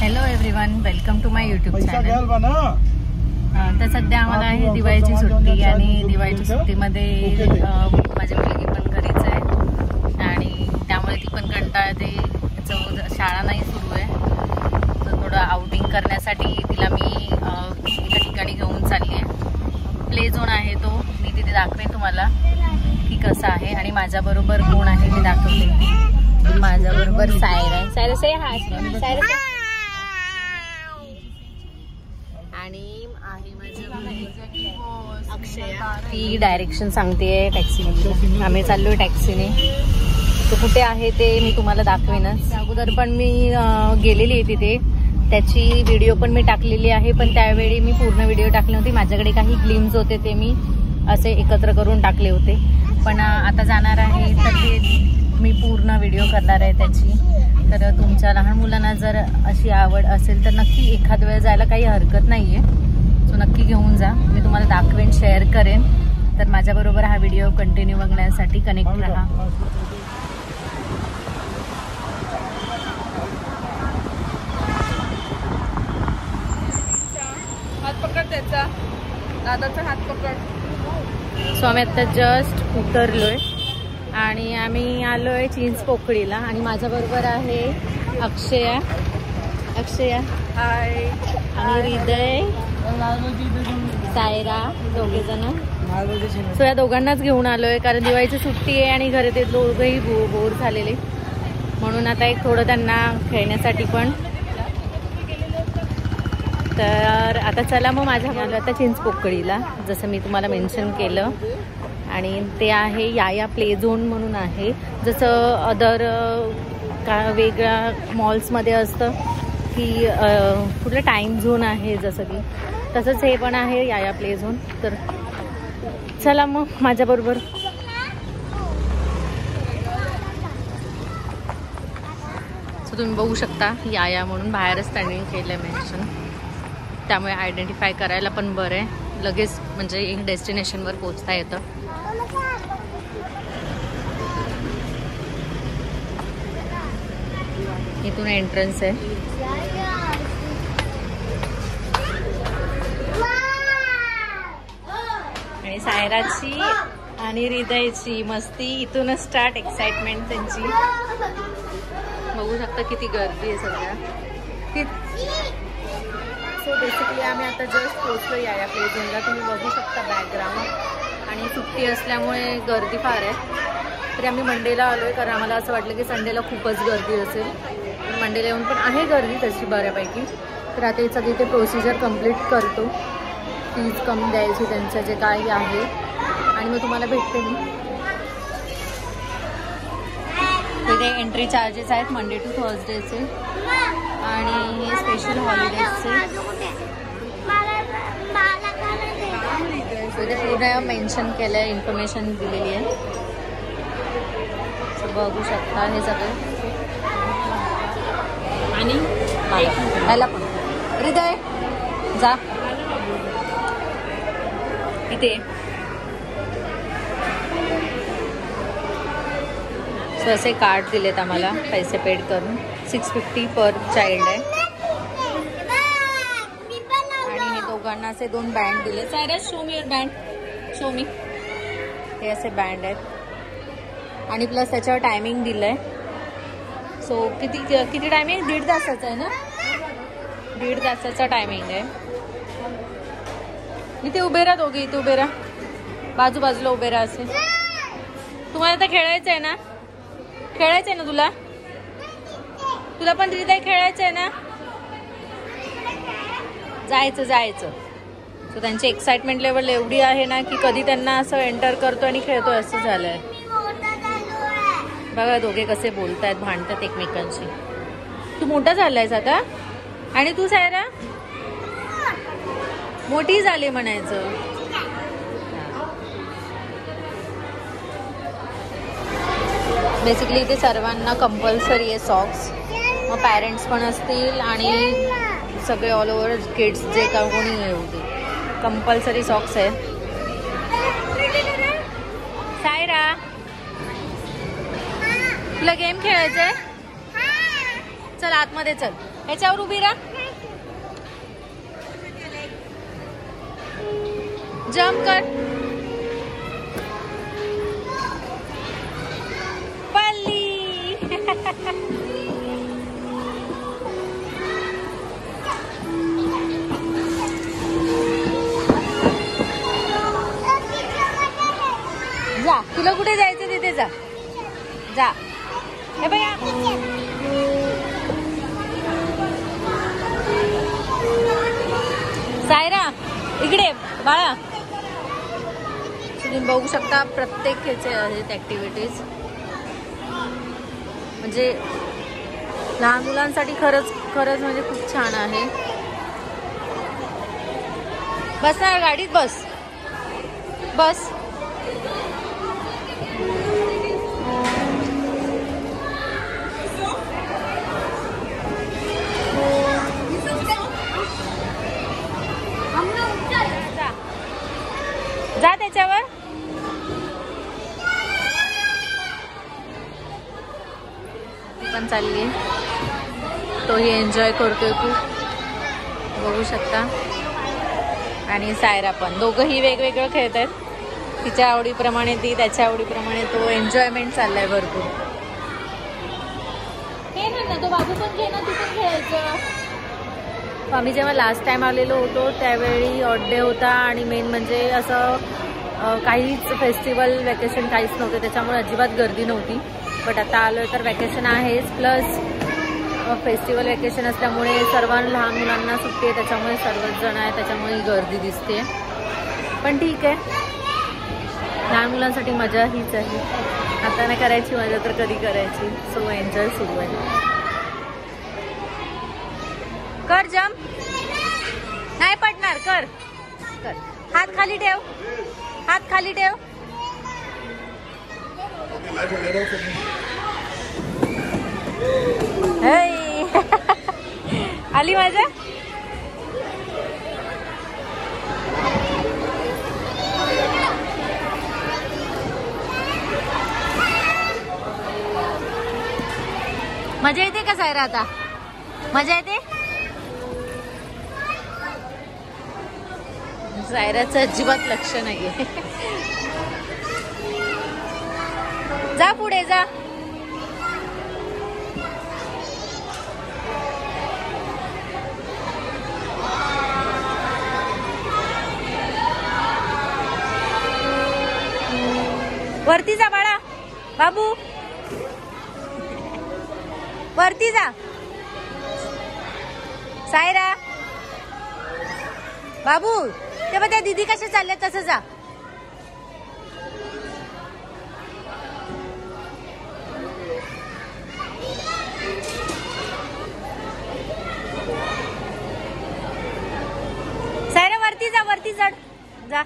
Hello everyone welcome to my YouTube तर सध्या आम्हाला आहे दिवाळीची सुट्टी आणि दिवाळीच्या सुट्टीमध्ये माझी मुलगी पण घरीच आहे. आणि त्यामुळे ती पण कंटाळते. शाळा नाही सुरू आहे. तर थोडं आउटिंग करण्यासाठी तिला मी एका ठिकाणी घेऊन चालली आहे. प्ले झोन आहे तो. मी तिथे दाखवेन तुम्हाला. कसं आहे आणि माझ्याबरोबर कोण आहे ते दाखवते. माझ्याबरोबर सायर आहे. सायर से हा आणि आहे माझी अक्षया. ती डायरेक्शन सांगते टॅक्सी आम्ही चाललोय टॅक्सीने तो कुठे आहे ते मी तुम्हाला दाखवेनच. अगोदर पण मी गेलेली आहे तिथे. त्याची व्हिडिओ पण मी टाकलेली आहे पण त्यावेळी मी पूर्ण व्हिडिओ टाकले होते माझ्याकडे काही ग्लिम्स होते ते मी असे एकत्र करून टाकले होते. पण आता जाणार आहे तर ते मी पूर्ण व्हिडिओ करणार आहे त्याची. तर तुमच्या लहान मुलांना जर अशी आवड असेल तर नक्की एखाद वेळ जायला काही हरकत नाही आहे सो नक्की घेऊन जा. मी तुम्हाला दाखवेन शेअर करेन. तर माझ्याबरोबर हा व्हिडिओ कंटिन्यू बघण्यासाठी कनेक्ट राहा. हात पकड त्याचा. दादाचा हात पकड. सो आम्ही आता जस्ट उतरलोय. आणि आम्ही आलोय चिंच पोकळीला आणि माझ्याबरोबर आहे अक्षया. अक्षया. हाय आणि हृदय. सायरा. दोघे जण. सो या दोघांनाच घेऊन आलोय कारण दिवाळीची सुट्टी आहे आणि घरी ते दोघंही बो बोर झालेले. म्हणून आता एक थोडं त्यांना खेळण्यासाठी पण तर आता चला मग माझ्या मुलं आता चिंचपोकळीला जसं मी तुम्हाला मेन्शन केलं. आणि ते आहे याया प्ले झोन म्हणून आहे. जसं अदर का वेगळ्या मॉल्समध्ये असतं की कुठलं टाईम झोन आहे जसं की. तसंच हे पण आहे याया प्ले झोन तर चला मग माझ्याबरोबर सो तुम्ही बघू शकता याया म्हणून बाहेरच त्यांनी केलं आहे मेन्शन त्यामुळे आयडेंटिफाय करायला पण बरं आहे. लगेच म्हणजे डेस्टिनेशनवर पोचता येतं. इथून एंट्रन्स आहे. आणि सायराची आणि हृदयची मस्ती इथूनच स्टार्ट एक्साइटमेंट त्यांची. बघू शकता किती गर्दी आहे सध्या सो बेसिकली आम्ही आता जस्ट पोचलो या या प्ले तुम्ही बघू शकता बॅकग्राऊंड आणि सुट्टी असल्यामुळे गर्दी फार आहे. तरी आम्ही मंडेला आलो आहे कारण आम्हाला असं वाटलं की संडेला खूपच गर्दी असेल. मंडेला येऊन पण आहे गर्दी तशी बऱ्यापैकी. तर आता सगळी ते प्रोसिजर कंप्लीट करतो. फीज कमी द्यायची त्यांचं जे काही आहे. आणि मग तुम्हाला भेटते मी. तिथे एंट्री चार्जेस आहेत मंडे टू थर्सडेचे आणि हे स्पेशल हॉलिडेजचे पूर्ण मेन्शन केलं आहे इन्फॉर्मेशन दिलेली आहे. बघू शकता हे सगळं. आणि? ह्याला पण. हृदय जा. इथे. सो असे कार्ड दिलेत आम्हाला पैसे पेड करून. सिक्स फिफ्टी पर चाइल्ड आहे. आणि हे दोघांना असे दोन बँड दिले Cyrus show me band show me हे असे बँड आहेत. आणि प्लस त्याच्यावर टायमिंग दिलंय. सो किती किती टायमिंग दीड तासाचं आहे ना? दीड तासाचा टायमिंग आहे. इथे उभे राहा दोघे इथे उभे राहा. बाजू बाजूला उभे राहा असे. तुम्हाला आता खेळायचं आहे ना? खेळायचं आहे ना तुला? तुला पण तिथे खेळायचं आहे ना? जायचं जायचं. सो त्यांची एक्साइटमेंट लेवल एवढी आहे ना की कधी त्यांना असं एंटर करतो आणि खेळतो असं झालंय. बघा दोघे कसे बोलतायत भांडतात एकमेकांशी. तू मोठा झालायस आता? आणि तू सायरा? मोठी झाली म्हणायचं. बेसिकली इथे सर्वांना कंपल्सरी आहे सॉक्स मग पॅरेंट्स पण असतील आणि सगळे ऑल ओव्हर किड्स जे का कोणी होती कंपल्सरी सॉक्स आहे सायरा. तुला गेम खेळायचंय? चल आतमध्ये चल. ह्याच्यावर उभी राहा. जम्प कर. तुला कुठे जायचं तिथे जा. जा. हे बघा सायरा इकडे बाळा. तुम्ही बघू शकता प्रत्येक ह्याचे आहेत ऍक्टिव्हिटीज म्हणजे लहान मुलांसाठी खरंच खरंच म्हणजे खूप छान आहे. बस ना गाडीत बस. बस. जा पण चालली तोही एन्जॉय करतोय खूप. बघू शकता. आणि सायरा पण. दोघंही वेगवेगळं खेळत आहेत. तिच्या आवडीप्रमाणे ती त्याच्या आवडीप्रमाणे तो एन्जॉयमेंट चाललाय भरपूर. हे ना तो बाबू पण घे ना तू पण खेळायचं. आम्ही जेव्हा लास्ट टाइम आलेलो होतो त्यावेळी ऑड डे होता आणि मेन म्हणजे असं काहीच फेस्टिवल वेकेशन काहीच नव्हते त्याच्यामुळे अजिबात गर्दी नव्हती. बट आता आलो तर वेकेशन आहेच प्लस फेस्टिवल वेकेशन असल्यामुळे सर्व लहान मुलांना सुट्टी आहे त्याच्यामुळे सर्वच जण आहे त्याच्यामुळे गर्दी दिसते. पण ठीक आहे. लहान मुलांसाठी मजा हीच आहे. आता नाही करायची मजा तर कधी करायची? सो एन्जॉय सुरू आहे. कर जम. नाही पडणार कर. कर. हात खाली ठेव. हात खाली ठेव. आली माझ्या? मजा येते का सायरा आता? मजा येते? सायराचं अजिबात लक्ष नाहीये. जा पुढे जा. वरती जा बाळा. बाबू. वरती जा. सायरा. बाबू. तेव्हा त्या दिदी कशा चालल्या तसं जा. सायरा वरती जा वरती चढ. जा.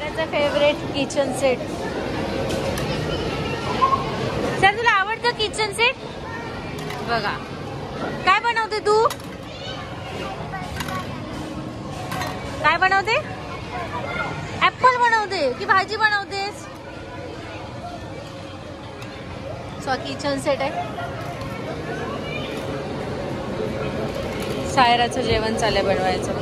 दुसरीकडे फेवरेट किचन सेट सर तुला आवडतं किचन सेट बघा. काय बनवते तू? काय बनवते? ऍपल बनवते की भाजी बनवतेस? सो किचन सेट आहे. सायराचं जेवण चाललंय बनवायचं.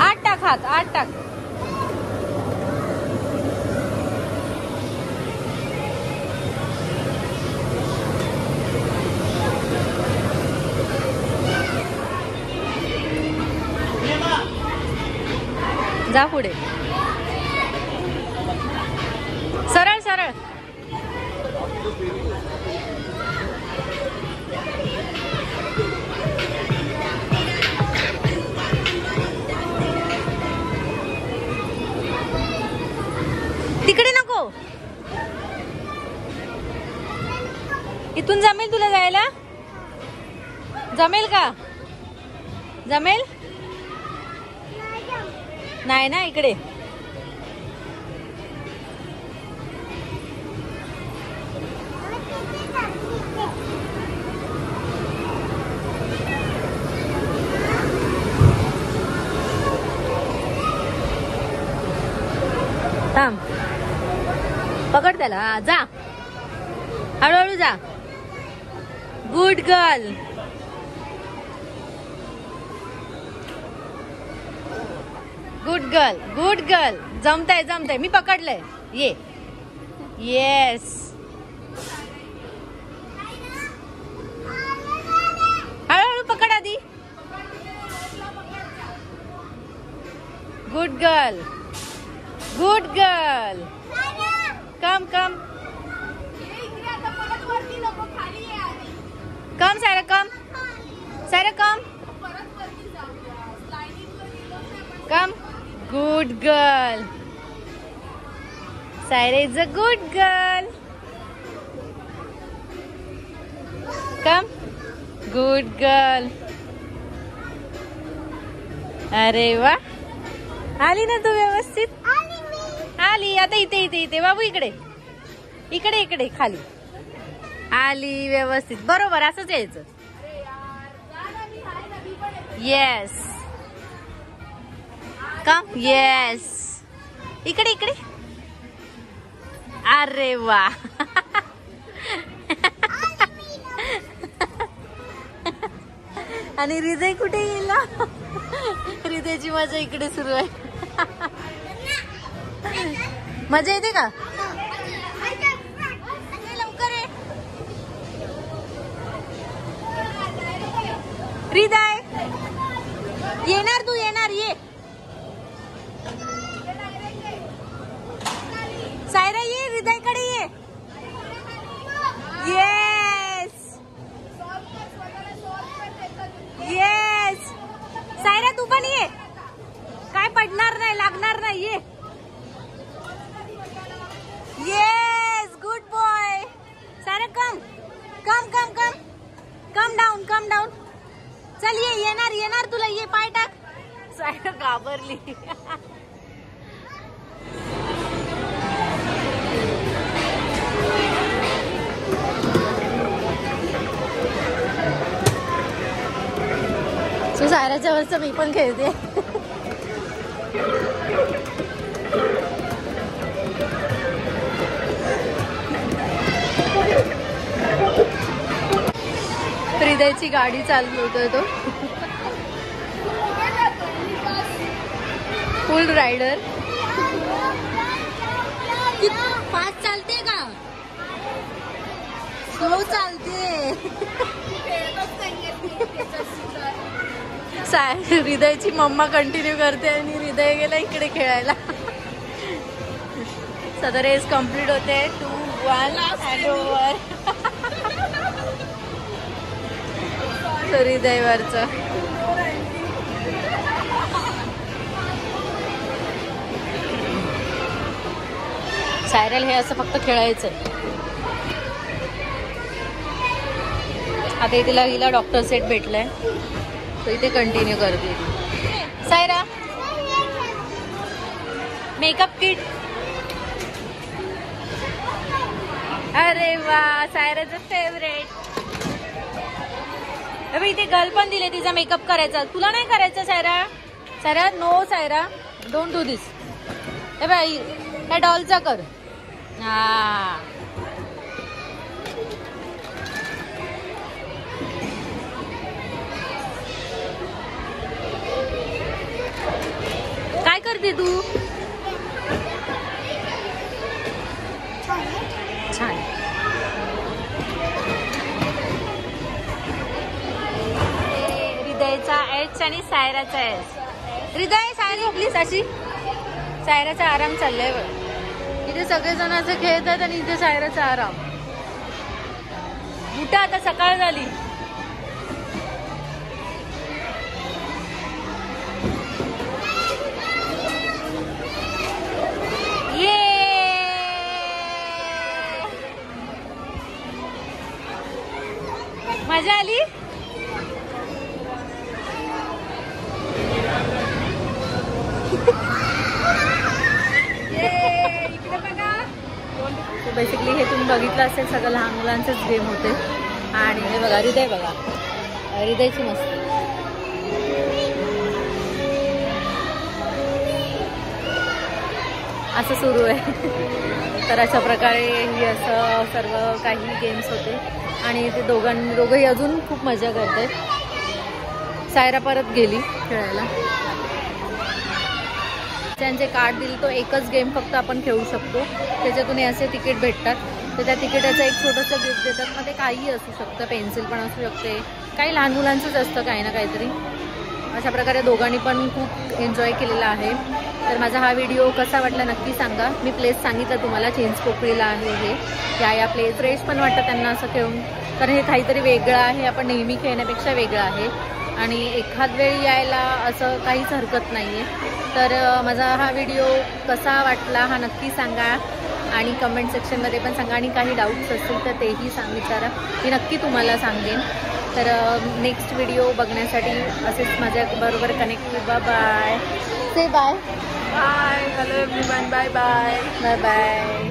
आठ टाक हात आठ टाक. जा पुढे. सरळ सरळ. तिकडे नको. इथून जमेल तुला जायला? जमेल का? जमेल? नाही ना इकडे. थांब. पकड त्याला. जा. हळूहळू जा. Good girl girl good girl जमताय जमताय. मी पकडलंय. ये. येस हळूहळू पकड आधी. Good girl good girl come come come Saira come Saira come come good girl. Saira is a good girl. Come. Good girl. अरे वा. आली ना तू व्यवस्थित? आली आता इथे इथे इथे. बाबू इकडे. इकडे इकडे खाली. आली व्यवस्थित. बरोबर असंच यायचं. येस का? येस इकडे इकडे. अरे वा. आणि हृदय कुठे गेला? हृदयची मजा इकडे सुरू आहे. मजा येते का? लवकर हृदय. येणार तू येणार ये. सायरा सो सायराच्या वरच मी पण खेळते. हृदयची गाडी चालवतोय तो. फुल रायडर फास्ट चालते का? स्लो चालते. साय हृदयची मम्मा कंटिन्यू करते आणि हृदय गेला इकडे खेळायला. सदर रेस कंप्लीट होते. टू वन हँड ओव्हर हृदयवरचं. सायरल हे असं फक्त खेळायचं. आता तिला हिला डॉक्टर सेट भेटलाय. तर इथे कंटिन्यू करते. सायरा मेकअप किट अरे वा सायराचं फेवरेट अरे इथे गर्ल पण दिले तिचा मेकअप करायचा. तुला नाही करायचं Saira? Saira no Saira. Don't do this हे बाई त्या डॉलचा कर. हा. काय करते तू? छान. हृदयचा एच आणि सायराचा एच हृदय सायरी प्लीज अशी. सायराचा आराम चाललाय बघ. इथे सगळेजण असं खेळतात आणि इथे सायराचा आराम. उठा आता सकाळ झाली. सगळं लहान मुलांचेच गेम होते. आणि हे बघा हृदय बघा. हृदयची मस्त. असं सुरू आहे. तर अशा प्रकारे ही असं सर्व काही गेम्स होते. आणि ते दोघां दोघंही अजून खूप मजा करते. सायरा परत गेली खेळायला. ज्यांचे कार्ड दिले तो एकच गेम फक्त आपण खेळू शकतो. त्याच्यातून हे असे तिकीट भेटतात. तर त्या तिकिटाचं एक छोटंसं गिफ्ट देतात. मग ते काहीही असू शकतं. पेन्सिल पण असू शकते. काही लहान मुलांचंच असतं काही ना काहीतरी. अशा प्रकारे दोघांनी पण खूप एन्जॉय केलेला आहे. तर माझा हा व्हिडिओ कसा वाटला नक्की सांगा. मी प्लेस सांगितलं तुम्हाला. चिंचपोकळीला आहे हे. या या प्लेस फ्रेश पण वाटतं त्यांना असं खेळून. कारण हे काहीतरी वेगळं आहे. आपण नेहमी खेळण्यापेक्षा वेगळं आहे. आणि एखाद वेळी यायला असं काहीच हरकत नाही आहे तर माझा हा व्हिडिओ कसा वाटला हा नक्की सांगा. आणि कमेंट सेक्शनमध्ये पण सांगा. आणि काही डाऊट्स असतील तर तेही सांग विचारा. मी नक्की तुम्हाला सांगेन. तर नेक्स्ट व्हिडिओ बघण्यासाठी असेच माझ्याबरोबर कनेक्ट व्हा bye say bye bye hello everyone bye bye bye bye